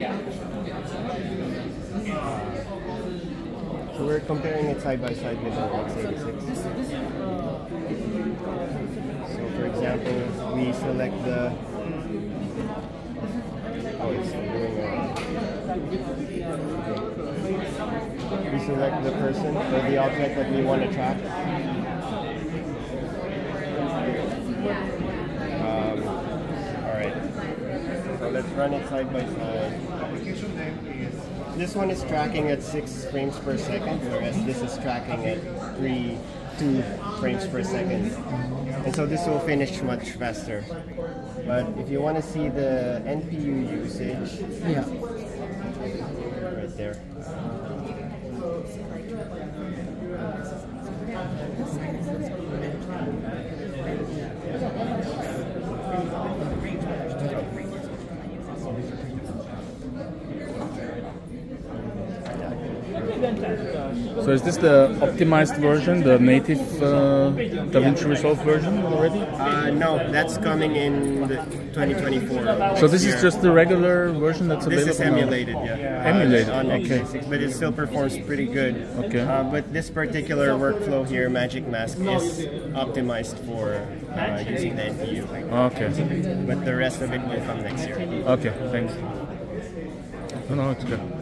So we're comparing it side by side with our x86. So for example, we select the oh it's doing a we select the person or the object that we want to track. Let's run it side by side. Application name is This one is tracking at 6 frames per second, whereas this is tracking at 3, 2 frames per second. And so this will finish much faster. But if you want to see the NPU usage, Yeah. right there. So is this the optimized version, the native uh, DaVinci Resolve version already? Uh, no, that's coming in the 2024. So this is just the regular version that's available This is now? emulated, yeah. Uh, Emulated, on okay. x86, but it still performs pretty good. Okay. Uh, but this particular workflow here, Magic Mask, is optimized for uh, using the NPU. Okay. But the rest of it will come next year. Okay, thanks. No, no, it's good. Go.